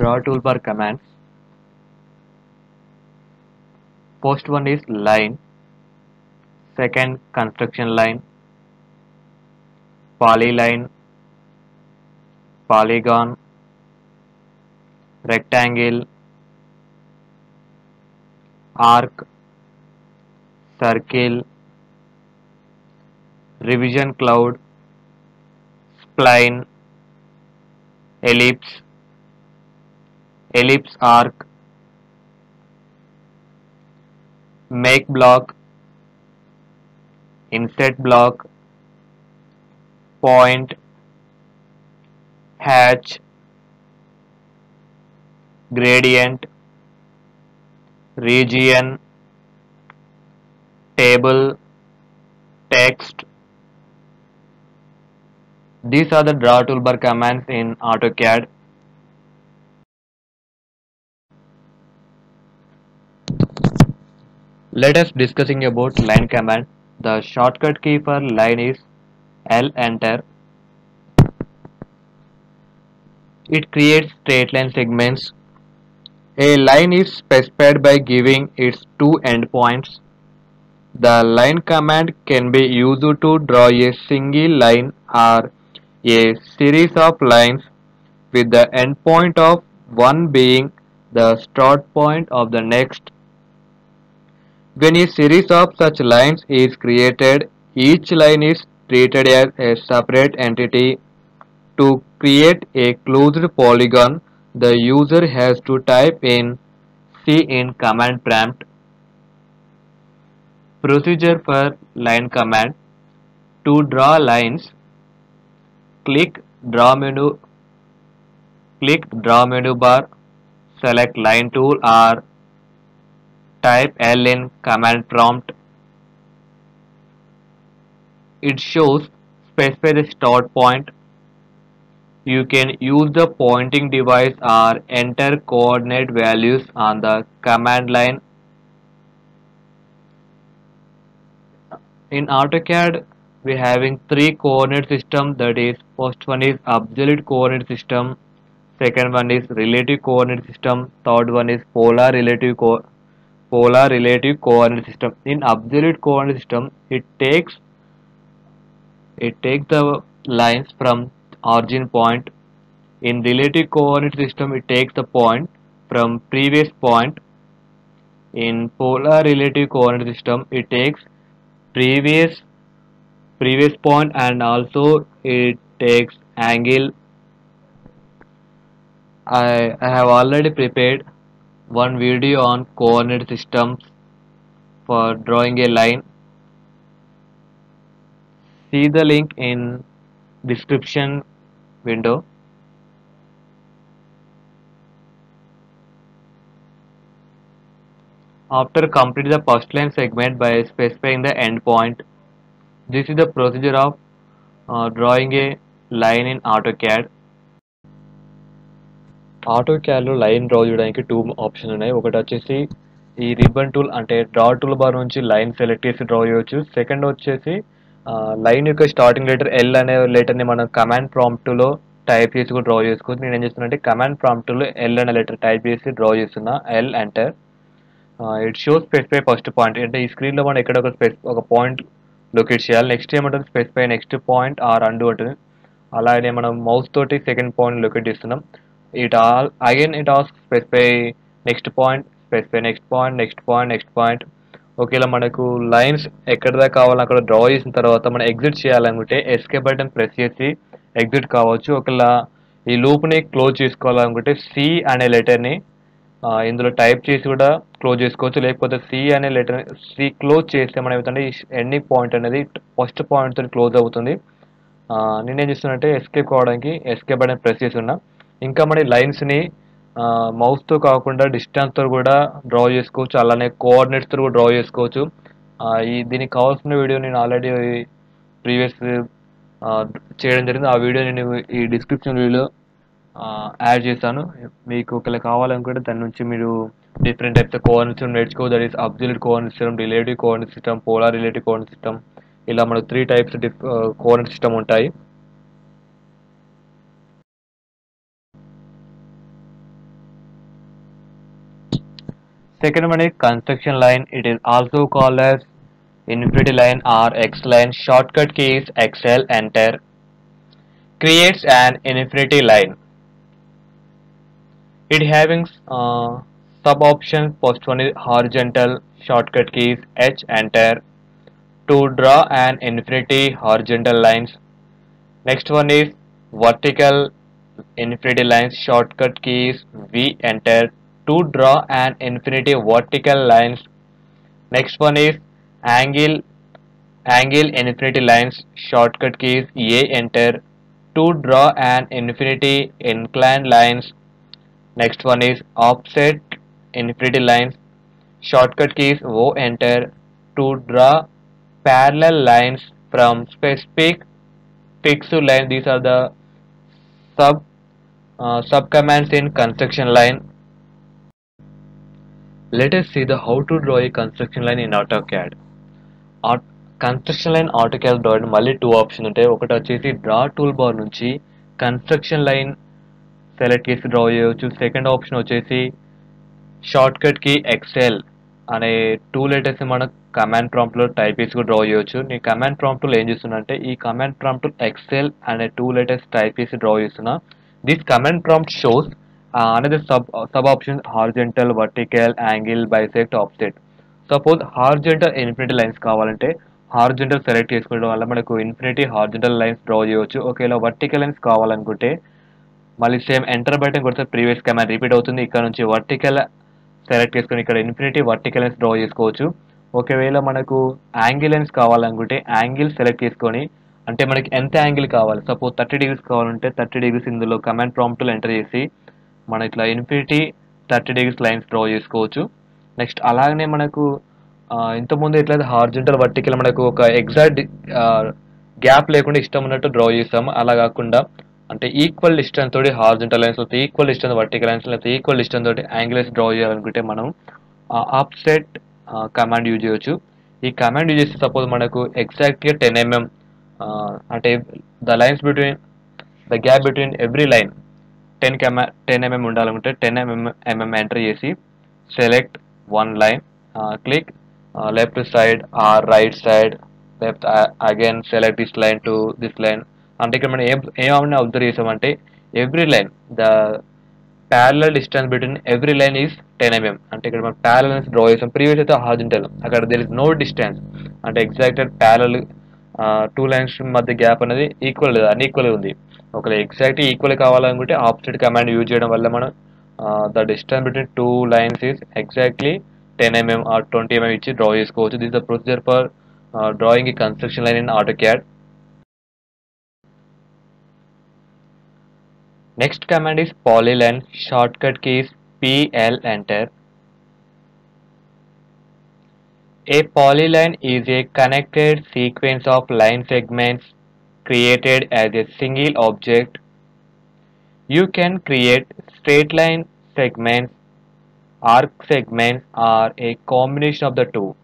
draw toolbar commands. First one is line, second construction line, polyline, polygon, rectangle, arc, circle, revision cloud, spline, ellipse, ellipse arc, make block, insert block, point, hatch, gradient, region, table, text. These are the draw toolbar commands in AutoCAD. Let us discussing about line command. The shortcut key for line is L enter. It creates straight line segments. A line is specified by giving its two endpoints. The line command can be used to draw a single line or a series of lines with the endpoint of one being the start point of the next. When a series of such lines is created, each line is treated as a separate entity. To create a closed polygon, the user has to type in C in command prompt. Procedure for line command. To draw lines, click draw menu click draw menu bar select line tool or type L in command prompt. It shows specify the start point. You can use the pointing device or enter coordinate values on the command line. In AutoCAD we having three coordinate system. That is first one is absolute coordinate system. Second one is relative coordinate system. Third one is polar relative co polar relative coordinate system. In absolute coordinate system it takes it takes the lines from origin point. In relative coordinate system it takes the point from previous point. In polar relative coordinate system it takes previous previous point and also it takes angle. I, I have already prepared one video on coordinate systems for drawing a line. See the link in description window. After complete the first line segment by specifying the endpoint this is the procedure of uh, drawing a line in AutoCAD ఆటో క్యాడ్లో line draw చేయడానికి two option ఉన్నాయి. ఒకటి వచ్చేసి ఈ ribbon tool అంటే draw tool bar నుంచి line select చేసి డ్రా చేయొచ్చు. సెకండ్ వచ్చేసి లైన్ యొక్క స్టార్టింగ్ లెటర్ ఎల్ అనే లెటర్ని మనం కమాండ్ ప్రాంప్ట్లో టైప్ చేసి కూడా డ్రా చేసుకోవచ్చు నేను ఏం చేస్తున్నానంటే కమాండ్ ప్రాంప్ట్లో ఎల్ అనే లెటర్ టైప్ చేసి డ్రా చేస్తున్నా. L enter it show specify first point అంటే ఈ స్క్రీన్లో మనం ఎక్కడ ఒక స్పెస్ ఒక పాయింట్ లొకేట్ చేయాలి. నెక్స్ట్ ఏమంటుంది? Specify next point or undo ఉంటుంది అలాగే మనం మౌస్ తోటి సెకండ్ పాయింట్ లొకేట్ చేస్తున్నాం. It all again it asks specify next point specify next point next point next point ఒకవేళ మనకు లైన్స్ ఎక్కడ దాకా కావాలో అక్కడ డ్రా చేసిన తర్వాత మనం ఎగ్జిట్ చేయాలనుకుంటే ఎస్కే బటన్ ప్రెస్ చేసి ఎగ్జిట్ కావచ్చు. ఒకవేళ ఈ లూప్ని క్లోజ్ చేసుకోవాలనుకుంటే సి అనే లెటర్ని ఇందులో టైప్ చేసి కూడా క్లోజ్ చేసుకోవచ్చు. లేకపోతే సి అనే లెటర్ సి క్లోజ్ చేస్తే మనం ఏమిటంటే ఎండింగ్ పాయింట్ అనేది ఫస్ట్ పాయింట్తో క్లోజ్ అవుతుంది. నేనేం చేస్తున్నట్టే ఎస్కేప్ కావడానికి ఎస్కేప్ బటన్ ప్రెస్ చేసి ఉన్నా ఇంకా మన లైన్స్ని మౌస్తో కాకుండా డిస్టెన్స్తో కూడా డ్రా చేసుకోవచ్చు. అలానే కోఆర్డినేట్స్తో కూడా డ్రా చేసుకోవచ్చు. ఈ దీనికి కావాల్సిన వీడియో నేను ఆల్రెడీ ప్రీవియస్ చేయడం జరిగింది. ఆ వీడియో నేను ఈ డిస్క్రిప్షన్ వీడియోలో యాడ్ చేశాను. మీకు ఒకవేళ కావాలనుకుంటే దాని నుంచి మీరు డిఫరెంట్ టైప్స్ ఆఫ్ సిస్టమ్ నేర్చుకోవచ్చు that is absolute coordinate system relative coordinate system polar relative coordinate system ఇలా మనకు three types diff coordinate system ఉంటాయి. Second one is construction line. It is also called as infinity line or X line. Shortcut key is XL enter. Creates an infinity line. It having uh, sub options. First one is horizontal. Shortcut key is H enter. To draw an infinity horizontal lines. Next one is vertical infinity lines. Shortcut key is V enter. To draw an infinity vertical lines. Next one is angle angle infinity lines. Shortcut key is A enter. To draw an infinity inclined lines. Next one is offset infinity lines. Shortcut key is O enter. To draw parallel lines from specific fixed line. These are the sub uh, sub commands in construction line. Let us see the how to draw a construction line in AutoCAD. Aut- construction line AutoCAD draw మళ్ళీ two option ఉంటాయి. ఒకటి వచ్చేసి draw tool bar నుంచి construction line select చేసి draw చేయవచ్చు. Second option వచ్చేసి shortcut X L అనే two letters మనం కమాండ్ ప్రాంప్ట్లో టైప్ చేసి కూడా డ్రా చేయవచ్చు. నేను కమాండ్ ప్రాంప్ట్లో ఏం చేస్తున్నానంటే ఈ కమాండ్ ప్రాంప్ట్ ఎక్సెల్ అనే టూ లెటర్స్ టైప్ చేసి డ్రా చేస్తున్నా. దిస్ కమాండ్ ప్రాంప్ట్ షోస్ అనేది sub sub option horizontal vertical angle bisect offset suppose horizontal infinity lines కావాలంటే హార్జెంటల్ సెలెక్ట్ చేసుకోవడం వల్ల మనకు ఇన్ఫినిటీ హార్జెంటల్ లైన్స్ డ్రా చేయవచ్చు. ఒకవేళ వర్టికల్ లైన్స్ కావాలనుకుంటే మళ్ళీ సేమ్ ఎంటర్ బటన్ కొడితే ప్రీవియస్ కమాండ్ రిపీట్ అవుతుంది. ఇక్కడ నుంచి వర్టికల్ సెలెక్ట్ చేసుకొని ఇక్కడ ఇన్ఫినిటీ వర్టికల్ లైన్స్ డ్రా చేసుకోవచ్చు. ఒకవేళ మనకు యాంగిల్ లైన్స్ కావాలనుకుంటే యాంగిల్ సెలెక్ట్ చేసుకొని అంటే మనకి ఎంత యాంగిల్ కావాలి? సపోజ్ థర్టీ డిగ్రీస్ కావాలంటే థర్టీ డిగ్రీస్ ఇందులో కమాండ్ ప్రాంప్ట్లో ఎంటర్ చేసి మన ఇట్లా infinity thirty degrees lines draw చేసుకోవచ్చు. నెక్స్ట్ అలాగనే మనకు ఇంతకుముందు ఎట్లయితే హార్జెంటల్ వర్టికల్ మనకు ఒక ఎగ్జాక్ట్ గ్యాప్ లేకుండా ఇష్టం ఉన్నట్టు డ్రా చేస్తాము అలా కాకుండా అంటే ఈక్వల్ డిస్టెన్స్ తోటి హార్జెంటల్ లైన్స్ లేకపోతే ఈక్వల్ డిస్టెన్స్ వర్టికల్ లైన్స్ లేకపోతే ఈక్వల్ డిస్టెన్స్ తోటి యాంగిల్స్ డ్రా చేయాలనుకుంటే మనం ఆప్సెట్ కమాండ్ యూజ్ చేయొచ్చు. ఈ కమాండ్ యూజ్ చేస్తే సపోజ్ మనకు ఎగ్జాక్ట్గా టెన్ ఎంఎం అంటే the lines between the gap between every line ten comma ten mm ఉండాలనుకుంటే టెన్ ఎంఎం ఎంఎం ఎంటర్ చేసి select one line click left side or right side left again select this line to this line. అంటే ఇక్కడ మనం ఏం ఏమైనా observe చేసామంటే every line the parallel distance between every line is ten mm అంటే ఇక్కడ మనం ప్యారలల్ డ్రా చేసాం. ప్రీవియస్ అయితే హార్జెంటల్ అక్కడ దెర్ ఇస్ నో డిస్టెన్స్ అంటే ఎగ్జాక్ట్ ప్యారల్ టూ లైన్స్ మధ్య గ్యాప్ అనేది ఈక్వల్ అన్ఈక్వల్ ఉంది. ఒకవేళ ఎగ్జాక్ట్ ఈక్వల్ కావాలనుకుంటే ఆపోజిట్ కమాండ్ యూజ్ చేయడం వల్ల మనం the distance between two lines is exactly ten M M or twenty M M ఇచ్చి డ్రా చేసుకోవచ్చు this the procedure for drawing ఈ construction line in AutoCAD next command is polyline shortcut key is pl enter a polyline is a connected sequence of line segments created as a single object you can create straight line segments arc segments or a combination of the two.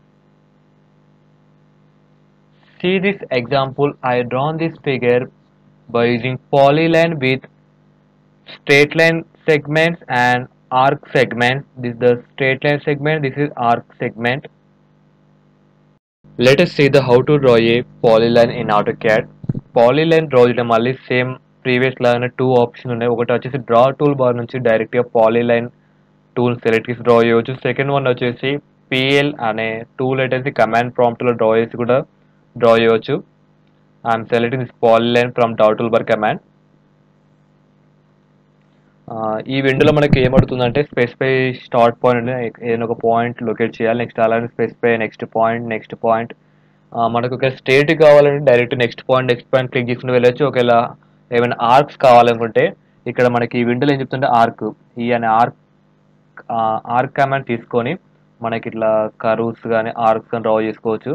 See this example. I drawn this figure by using polyline with straight line segments and arc segments. This is the straight line segment. This is arc segment. Let us see the how to draw a polyline in AutoCAD polyline draw చేయడం మళ్ళీ same previous లాగానే two option ఉన్నాయి. ఒకటి వచ్చేసి draw tool bar నుంచి డైరెక్ట్గా polyline tool select చేసి draw చేయవచ్చు. సెకండ్ వన్ వచ్చేసి పిఎల్ అనే టూల్ అయితే కమాండ్ ప్రాంప్ట్లో డ్రా చేసి కూడా డ్రా చేయవచ్చు. I'm selecting this polyline from draw tool bar command ఈ విండోలో మనకి ఏమడుతుందంటే స్పెసిఫై స్టార్ట్ పాయింట్ ఏదైనా ఒక పాయింట్ లొకేట్ చేయాలి. నెక్స్ట్ అలానే specify next point next point మనకు ఒక స్టేట్ కావాలంటే direct next point next point click చేసుకుని వెళ్ళొచ్చు. ఒకవేళ ఏమైనా ఆర్క్స్ కావాలనుకుంటే ఇక్కడ మనకి విండోలు విండోలో ఏం చెప్తుంటే ఆర్క్ ఈ అనే ఆర్క్ ఆర్క్ కమాండ్ తీసుకొని మనకి ఇట్లా కర్వ్స్ కానీ ఆర్క్స్ కానీ డ్రా చేసుకోవచ్చు.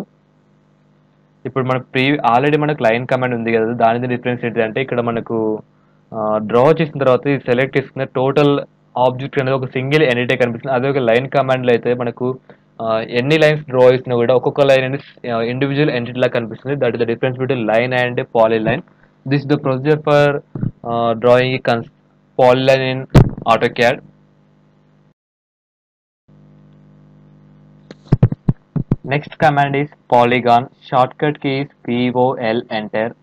ఇప్పుడు మన ప్రీ ఆల్రెడీ మనకు లైన్ కమాండ్ ఉంది కదా దాని డిఫరెన్స్ ఏంటంటే ఇక్కడ మనకు డ్రా చేసిన తర్వాత ఇది సెలెక్ట్ చేసుకున్న టోటల్ ఆబ్జెక్ట్ అనేది ఒక సింగిల్ ఎనిటే కనిపిస్తుంది. అదే ఒక లైన్ కమాండ్లో అయితే మనకు ఎన్ని లైన్స్ డ్రా చేసినా కూడా ఒక్కొక్క లైన్ అనేది ఇండివిజువల్ ఎంటిటీ లాగా కనిపిస్తుంది that is the difference between line and polyline this the procedure for drawing కన్స్ polyline in AutoCAD Next command is polygon. Shortcut key is POL enter.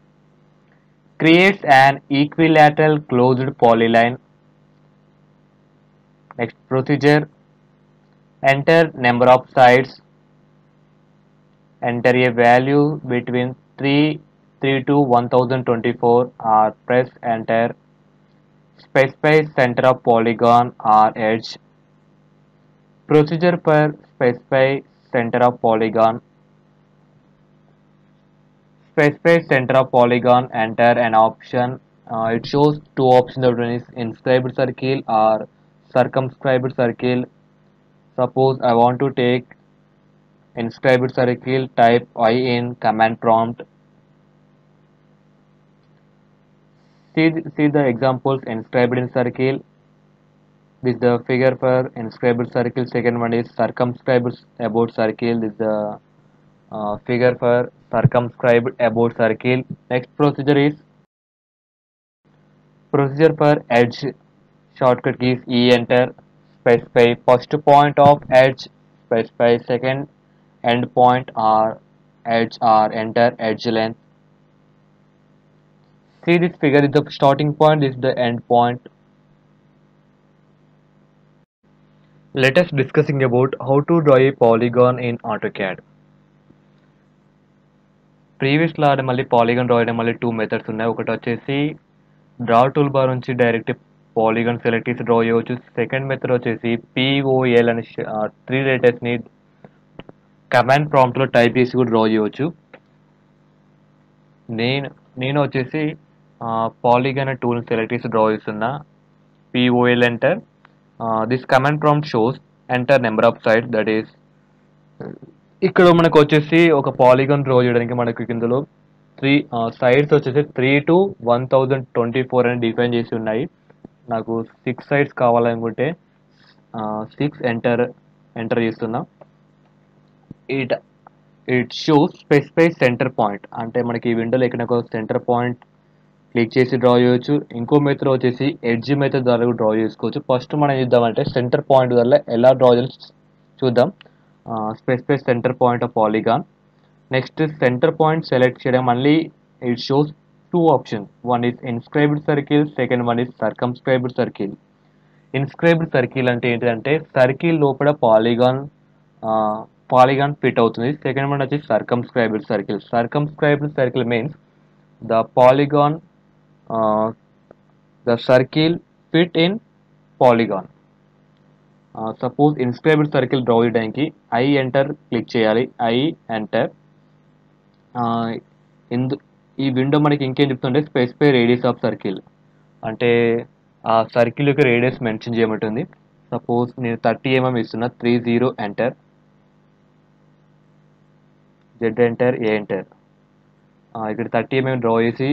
Creates an equilateral closed polyline. Next procedure. Enter number of sides. Enter a value between 3, 3 to 1024 or press enter. Specify center of polygon or edge. Procedure for specify center of polygon. Specify center of polygon, enter an option. Uh, it shows two options. One is inscribed circle or circumscribed circle. Suppose I want to take inscribed circle, type I in command prompt. See, see the examples inscribed in circle. This is the figure for inscribed circle. Second one is circumscribed about circle. This is the uh, figure for circumscribed about circle. Next procedure is procedure for edge. Shortcut key is E enter Specify first point of edge. Specify second end point or edge or enter edge length. See this figure is the starting point. This is the end point. Let us discussing about how to draw a polygon in AutoCAD. Previous లో ఆడ మళ్ళీ polygon draw చేయడం మళ్ళీ two methods ఉన్నాయి ఒకటి వచ్చేసి draw tool bar నుంచి direct polygon selectives draw చేయవచ్చు. సెకండ్ మెథడ్ వచ్చేసి పిఓఎల్ అనే త్రీ లెటర్స్ని కమాండ్ ప్రాంప్ట్లో టైప్ చేసి కూడా డ్రా చేయవచ్చు. నేను నేను వచ్చేసి పాలిగన్ టూల్ని సెలెక్ట్ చేసి డ్రా చేస్తున్నా. POL enter this command prompt shows enter number of side that is ఇక్కడ మనకు వచ్చేసి ఒక పాలిగన్ డ్రా చేయడానికి మనకు ఇందులో త్రీ సైడ్స్ వచ్చేసి three to one thousand twenty four అని డిఫైన్ చేసి ఉన్నాయి. నాకు సిక్స్ సైడ్స్ కావాలనుకుంటే సిక్స్ ఎంటర్ ఎంటర్ చేస్తున్నా. It it shows specify centre point అంటే మనకి ఈ విండోలో ఎక్కడ ఒక సెంటర్ పాయింట్ క్లిక్ చేసి డ్రా చేయొచ్చు. ఇంకో మెథడ్ వచ్చేసి ఎడ్జ్ మెథడ్ ద్వారా డ్రా చేసుకోవచ్చు. ఫస్ట్ మనం చూద్దామంటే సెంటర్ పాయింట్ వల్ల ఎలా డ్రా చేయాలి చూద్దాం. Specify center point of polygon next center point select చేయడం మళ్ళీ it shows two option one is inscribed circle second one is circumscribed circle inscribed circle అంటే ఏంటంటే సర్కిల్ లోపల పాలిగాన్ పాలిగాన్ ఫిట్ అవుతుంది. సెకండ్ వన్ వచ్చి circumscribed circle circumscribed circle means the polygon the circle fit in polygon suppose inscribed circle draw చేయడానికి I enter click చేయాలి. I enter ఇందు ఈ window మనకి ఇంకేం చెప్తుంటే స్పెసిఫై రేడియస్ ఆఫ్ సర్కిల్. అంటే ఆ సర్కిల్ యొక్క రేడియస్ మెన్షన్ చేయమంటుంది సపోజ్ నేను థర్టీ ఎంఎం ఇస్తున్నా three zero enter. Z enter A enter. ఇక్కడ థర్టీ ఎంఎం డ్రా చేసి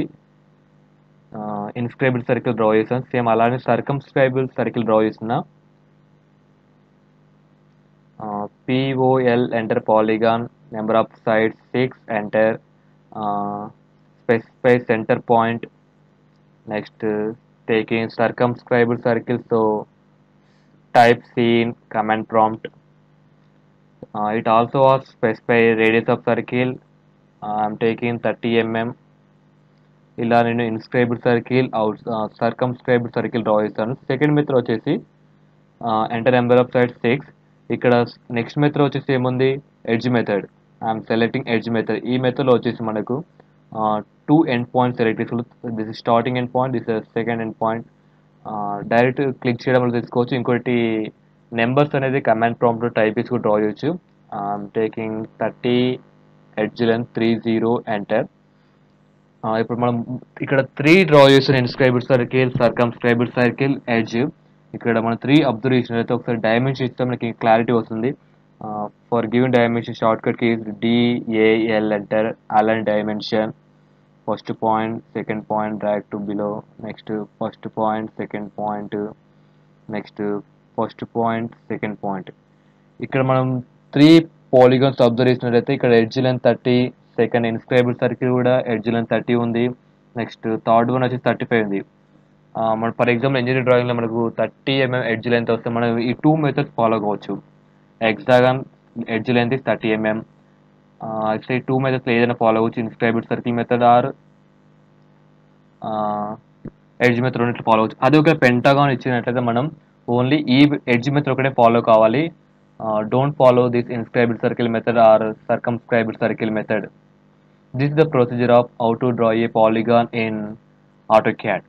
ఇన్స్క్రైబుల్ సర్కిల్ డ్రా చేసాను సేమ్ అలానే సర్కమ్స్క్రైబుల్ సర్కిల్ డ్రా చేస్తున్నా. POL enter polygon number of sides six enter specify center point next uh, taking circumscribed circle so type C in command prompt uh, it also was specify radius of circle uh, I'm taking 30 mm ఇలా నేను inscribed circle out circumscribed circle draw చేస్తాను second method వచ్చేసి enter number of side six ఇక్కడ next method వచ్చేసి ఏముంది edge method I'm selecting edge method ఈ మెథడ్లో వచ్చేసి మనకు టూ ఎండ్ పాయింట్ సెలెక్ట్ చేసుకోవచ్చు this is starting end point this second end point direct click చేయడం వల్ల తీసుకోవచ్చు ఇంకోటి నెంబర్స్ అనేది కమాండ్ ప్రాంప్ట్లో టైప్ చేసి కూడా డ్రా చేయొచ్చు. Taking thirty edge length three zero enter ఇప్పుడు మనం ఇక్కడ త్రీ డ్రా చేసిన inscribed circle circum circumscribed circle edge ఇక్కడ మనం త్రీ అబ్జర్వ్ చేసినట్లయితే ఒకసారి డైమెన్షన్ ఇస్తే. మనకి క్లారిటీ వస్తుంది. For given dimension shortcut key DAL enter aligned dimension first point second point drag to below next first point second point next first point second point ఇక్కడ మనం three polygons observe చేసినట్లయితే ఇక్కడ edge length thirty second inscribable circle కూడా edge length thirty ఉంది. Next third one వచ్చి thirty five ఉంది మన for example engineering డ్రాయింగ్లో మనకు థర్టీ ఎంఎం ఎడ్జ్ లెంత్ వస్తే మనం ఈ టూ మెథడ్స్ ఫాలో కావచ్చు. Hexagon edge length is thirty mm say two methods ఏదైనా ఫాలో అవ్వచ్చు inscribed circle method or edge method రెండింటిని ఫాలో అవ్వచ్చు అది ఒక పెంటాగాన్ ఇచ్చినట్లయితే మనం ఓన్లీ ఈ ఎడ్జ్ మెథడ్ ఒకటే ఫాలో కావాలి don't follow this inscribed circle method or circumscribed circle method this the procedure of how to draw a polygon in AutoCAD